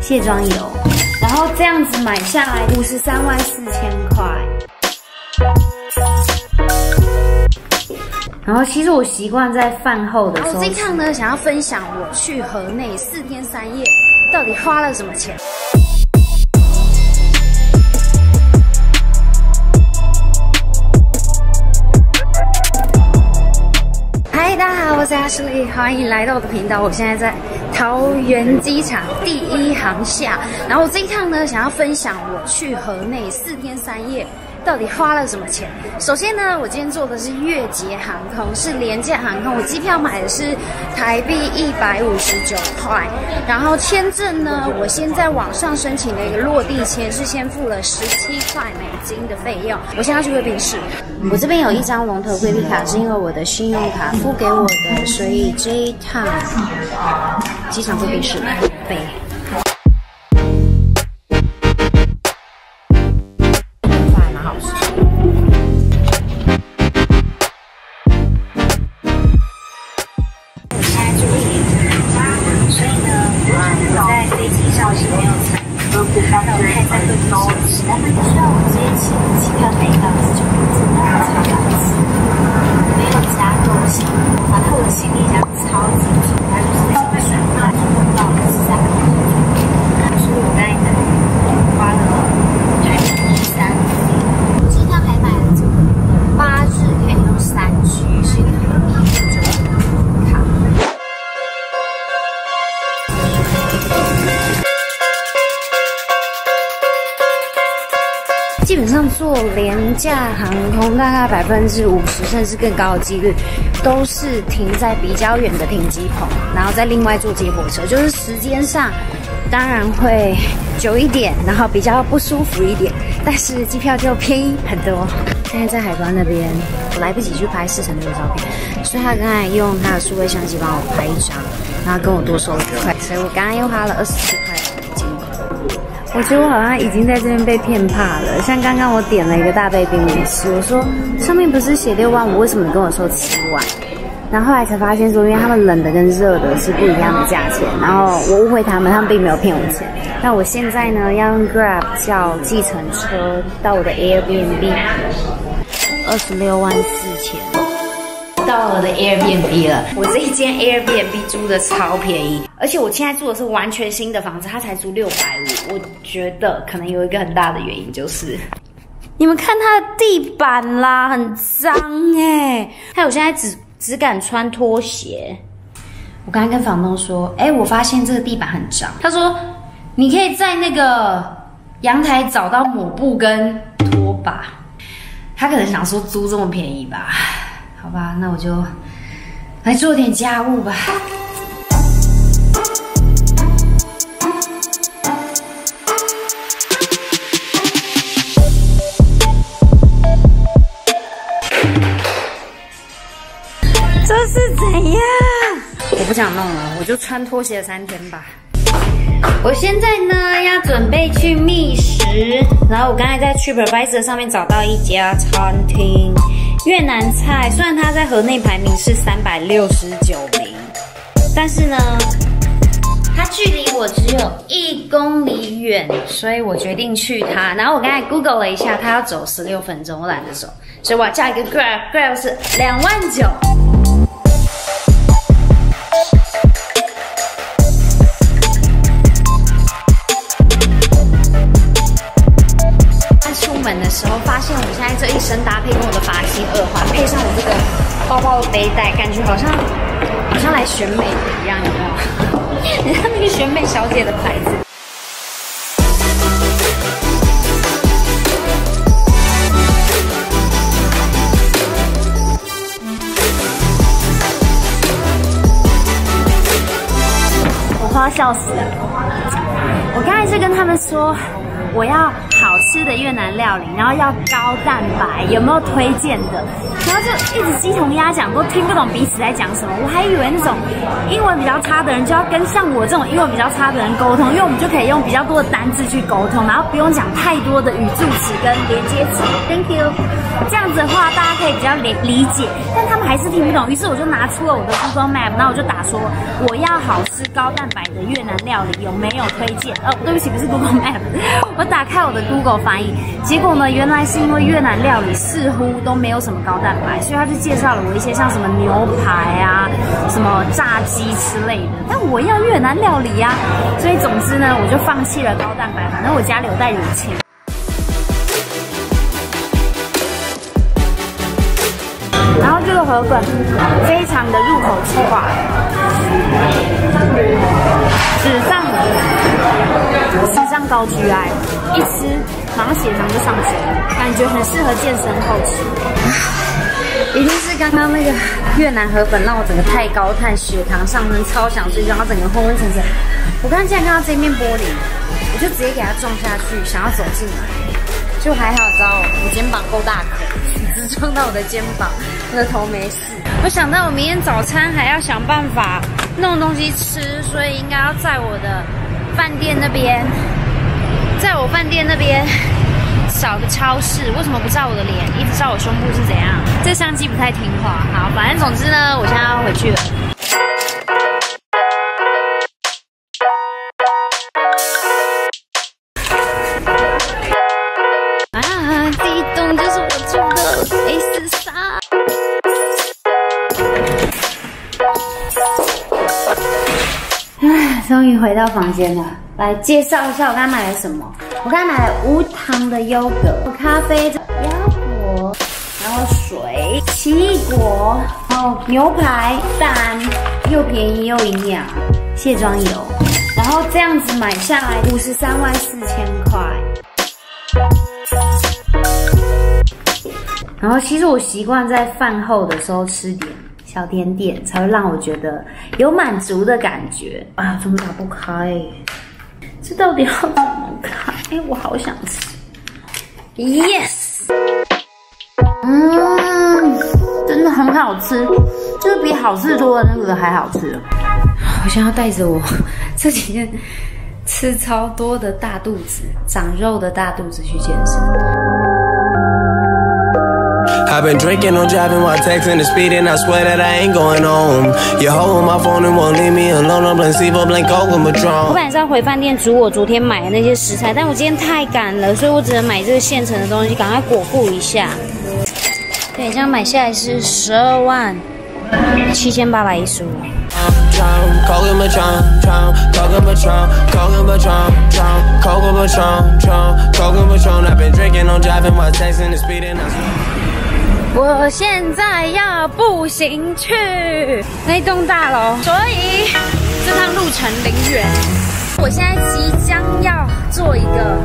卸妆油，然后这样子买下来五十三万四千块。然后其实我习惯在饭后的时候。这趟呢，想要分享我去河内四天三夜到底花了什么钱。嗨，大家好，我是阿诗丽，欢迎来到我的频道。我现在在桃园机场第一航厦，然后这一趟呢，想要分享我去河内四天三夜。到底花了什么钱？首先呢，我今天坐的是月捷航空，是廉价航空。我机票买的是台币一百五十九块，然后签证呢，我先在网上申请了一个落地签，是先付了十七块美金的费用。我现在去贵宾室，我这边有一张龙头贵宾卡，是因为我的信用卡付给我的，所以这一趟机场贵宾室费。廉价航空，大概百分之五十甚至更高的几率，都是停在比较远的停机棚，然后再另外坐接驳车。就是时间上当然会久一点，然后比较不舒服一点，但是机票就便宜很多。现在在海关那边，来不及去拍四乘六的照片，所以他刚才用他的数位相机帮我拍一张，然后跟我多收了一块，所以我刚刚又花了二十四块。我觉得我好像已经在这边被骗怕了。像刚刚我点了一个大杯冰美式，我说上面不是写六万五，为什么跟我说七万？然后后来才发现说，因为他们冷的跟热的是不一样的价钱。然后我误会他们，他们并没有骗我钱。那我现在呢，要用 Grab 叫计程车到我的 Airbnb，二十六万四。到我的 Airbnb 了，我这一间 Airbnb 租的超便宜，而且我现在住的是完全新的房子，它才租六百五。我觉得可能有一个很大的原因就是，你们看它的地板啦，很脏哎，还有我现在只只敢穿拖鞋。我刚才跟房东说，哎，我发现这个地板很脏。他说，你可以在那个阳台找到抹布跟拖把。他可能想说租这么便宜吧。好吧，那我就来做点家务吧。这是怎样？我不想弄了，我就穿拖鞋三天吧。我现在呢要准备去觅食，然后我刚才在 TripAdvisor 上面找到一家餐厅。越南菜虽然它在河内排名是三百六十九名，但是呢，它距离我只有一公里远，所以我决定去它。然后我刚才 Google 了一下，它要走十六分钟，我懒得走，所以我要加一个 Grab，Grab 是两万九。包包的背带，感觉好像好像来选美的一样，有没有？你看那个选美小姐的牌子。我快要笑死了！我刚才是跟他们说。我要好吃的越南料理，然后要高蛋白，有没有推荐的？然后就一直鸡同鸭讲，都听不懂彼此在讲什么。我还以为那种英文比较差的人就要跟像我这种英文比较差的人沟通，因为我们就可以用比较多的单字去沟通，然后不用讲太多的语助词跟连接词。Thank you。这样子的话，大家可以比较理理解，但他们还是听不懂。于是我就拿出了我的 Google Map，然后我就打说我要好吃高蛋白的越南料理，有没有推荐？哦，对不起，不是 Google Map。我打开我的 Google 翻译，结果呢，原来是因为越南料理似乎都没有什么高蛋白，所以他就介绍了我一些像什么牛排啊、什么炸鸡之类的。但我要越南料理呀，所以总之呢，我就放弃了高蛋白，反正我家里有带乳清。然后这个河粉非常的入口即化，史上史上高 GI，一吃马上血糖就上去了，感觉很适合健身后吃。一定是刚刚那个越南河粉让我整个太高碳，血糖上升，超想睡觉，然后整个昏昏沉沉。我刚竟然看到这一面玻璃，我就直接给它撞下去，想要走进来，就还好，知道我肩膀够大颗，只撞到我的肩膀。我的头没事，我想到我明天早餐还要想办法弄东西吃，所以应该要在我的饭店那边，在我饭店那边找个超市。为什么不照我的脸，一直照我胸部是怎样？这相机不太听话。好，反正总之呢，我现在要回去了。啊，一栋就是我住的 A 四三。唉，终于回到房间了。来介绍一下我刚买了什么。我刚买了无糖的优格、咖啡、腰果，然后水、奇异果，然后牛排、蛋，又便宜又营养，卸妆油。然后这样子买下来五十三万四千块。然后其实我习惯在饭后的时候吃点。小甜点才会让我觉得有满足的感觉啊！怎么打不开？这到底要怎么？哎，我好想吃。Yes，嗯，真的很好吃，就是比好吃多的那个还好吃。我想要带着我这几天吃超多的大肚子、长肉的大肚子去健身。I've been drinking on driving while texting and speeding. I swear that I ain't going home. You hold my phone and won't leave me alone. I'm blank sleep, blank over my drone. 我本来是要回饭店煮我昨天买的那些食材，但我今天太赶了，所以我只能买这个现成的东西，赶快果腹一下。对，这样买下来是十二万七千八百一十五。I've been drinking on driving while texting and speeding. 我现在要步行去那栋大楼，所以这趟路程零元。我现在即将要做一个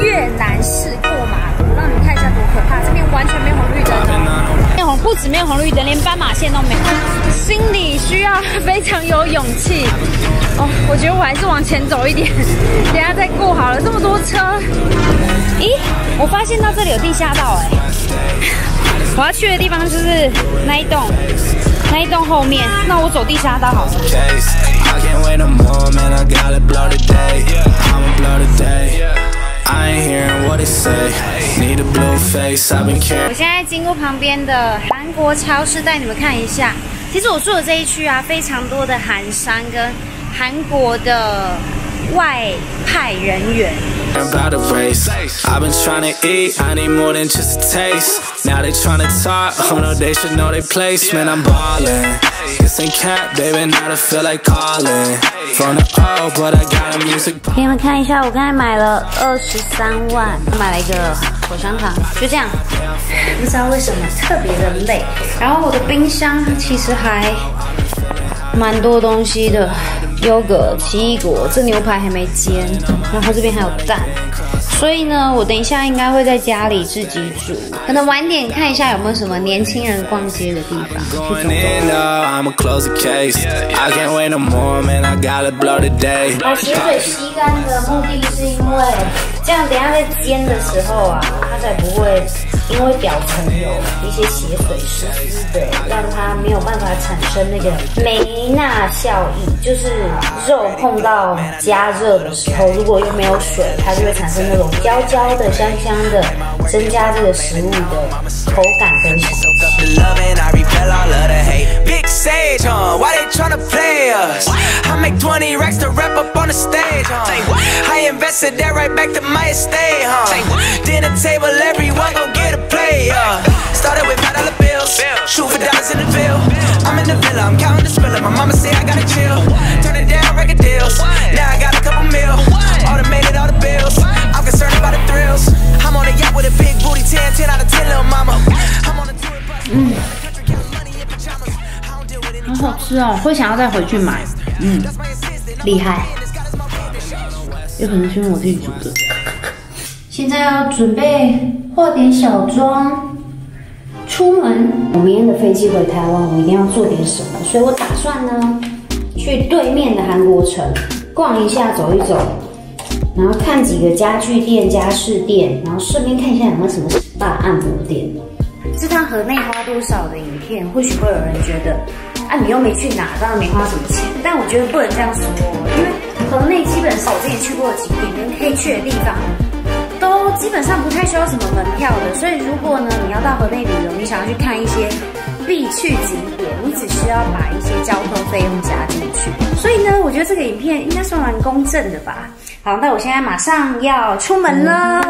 越南式过马路，让你看一下多可怕！这边完全没有红绿灯哦，没有红，不止没有红绿灯，连斑马线都没有。心里需要非常有勇气哦，我觉得我还是往前走一点，等下再过好了。我发现到这里有地下道哎。我要去的地方就是那一栋，那一栋后面。那我走地下道好了。我现在经过旁边的韩国超市，带你们看一下。其实我住的这一区啊，非常多的韩商跟韩国的外派人员。about a race. I've been trying to eat, I need more than just a taste. Now they trying to talk, oh no, they should know their place. Man, I'm ballin'. This ain't cap, baby, now I feel like calling. From the O, but I got a music. 给你们看一下，我刚才买了二十三万，买了一个口香糖，就这样。不知道为什么特别的累。然后我的冰箱其实还蛮多东西的。 优格、奇异果，这牛排还没煎，然后这边还有蛋，所以呢，我等一下应该会在家里自己煮，可能晚点看一下有没有什么年轻人逛街的地方去走走。把血水吸干的目的是因为，这样等下在煎的时候啊。它才不会因为表层有一些血水湿湿的，让它没有办法产生那个梅纳效应，就是肉碰到加热的时候，如果又没有水，它就会产生那种焦焦的、香香的，增加这个食物的口感跟香气。Started with five dollar bills, shoot for dollars in the bill. I'm in the villa, I'm counting the spiller. My mama say I gotta chill. Turn it down, record deals. Now I got a couple mil, automated all the bills. I'm concerned about the thrills. I'm on a yacht with a big booty, 10, 10 out of 10, little mama. I'm on a tour bus. 嗯，很好吃哦，会想要再回去买。嗯，厉害。有可能是因为我自己煮的。现在要准备化点小妆。出门，我明天的飞机回台湾，我一定要做点什么，所以我打算呢，去对面的韩国城逛一下，走一走，然后看几个家具店、家饰店，然后顺便看一下有没有什么大按摩店。这趟河内花多少的影片，或许会有人觉得，啊，你又没去哪，当然没花什么钱。但我觉得不能这样说，因为河内基本上我之前去过的景点跟可以去的地方。都基本上不太需要什么门票的，所以如果呢你要到河内旅游，你想要去看一些必去景点，你只需要把一些交通费用加进去。所以呢，我觉得这个影片应该算蛮公正的吧。好，那我现在马上要出门了，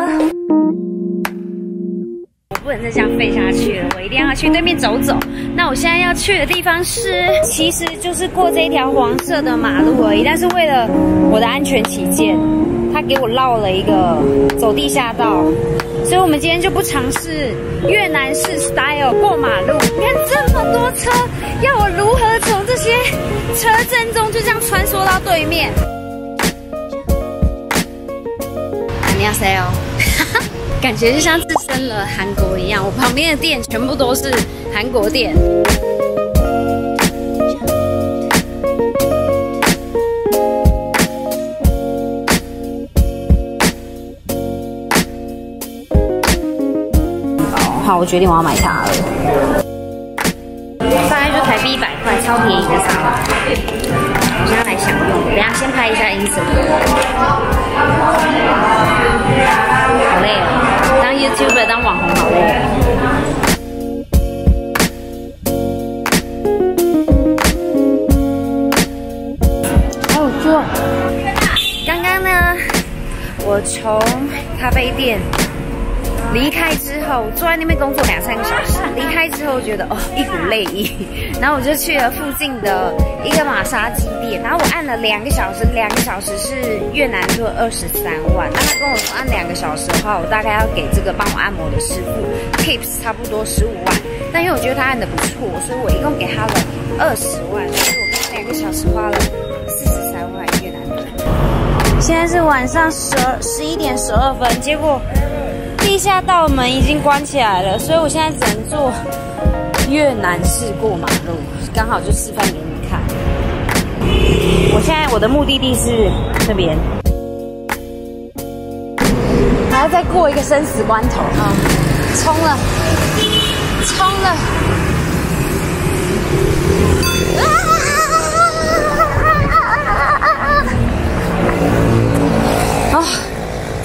我不能再这样废下去了，我一定要去对面走走。那我现在要去的地方是，其实就是过这一条黄色的马路而已，但是为了我的安全起见。他给我绕了一个走地下道所以我们今天就不尝试越南式 style 过马路。你看这么多车要我如何从这些车阵中就这样穿梭到对面？你要塞哦哈哈感觉就像置身了韩国一样我旁边的店全部都是韩国店。好，我决定我要买它了。大概就台币一百块，超便宜的沙发。我现在来享用，等下先拍一下音色。好累哦，当 YouTuber 当网红好累。好坐。刚刚呢，我从咖啡店。离开之后，坐在那边工作两三个小时。离开之后，觉得哦一股泪意，然后我就去了附近的一个马莎基店。然后我按了两个小时，两个小时是越南做二十三万。那他跟我说按两个小时的话，我大概要给这个帮我按摩的师傅 tips 差不多十五万。但因为我觉得他按的不错，所以我一共给他了二十万。所以我刚两个小时花了四十三万越南盾。现在是晚上十二十一点十二分，结果。地下道门已经关起来了，所以我现在只能坐越南式过马路，刚好就示范给你看。我现在我的目的地是这边，还要再过一个生死关头啊！冲了，冲了！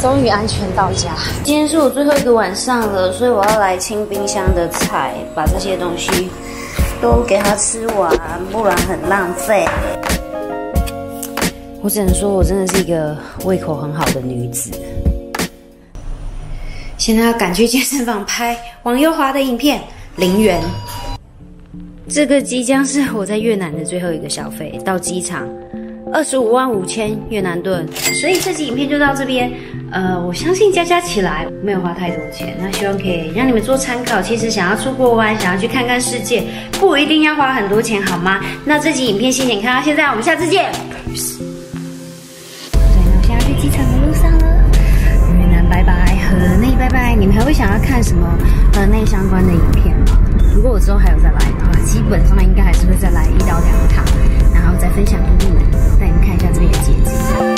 终于安全到家。今天是我最后一个晚上了，所以我要来清冰箱的菜，把这些东西都给它吃完，不然很浪费。我只能说，我真的是一个胃口很好的女子。现在要赶去健身房拍王优华的影片，零元。这个即将是我在越南的最后一个消费，到机场。二十五万五千越南盾，所以这集影片就到这边。呃，我相信加加起来没有花太多钱，那希望可以让你们做参考。其实想要出国玩，想要去看看世界，不一定要花很多钱，好吗？那这集影片谢谢你看到现在，我们下次见。对，那我现在去机场的路上了。越南拜拜，河内拜拜。你们还会想要看什么河内相关的影片吗？如果我之后还有再来的话，基本上应该还是会再来一到两趟，然后再分享给你们，带你们看这边的街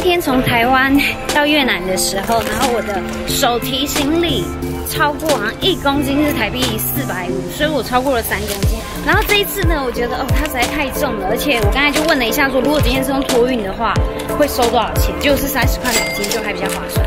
今天从台湾到越南的时候，然后我的手提行李超过好像一公斤是台币四百五，所以我超过了三公斤。然后这一次呢，我觉得哦，它实在太重了，而且我刚才就问了一下，说如果今天是用托运的话，会收多少钱？就是三十块美金，就还比较划算。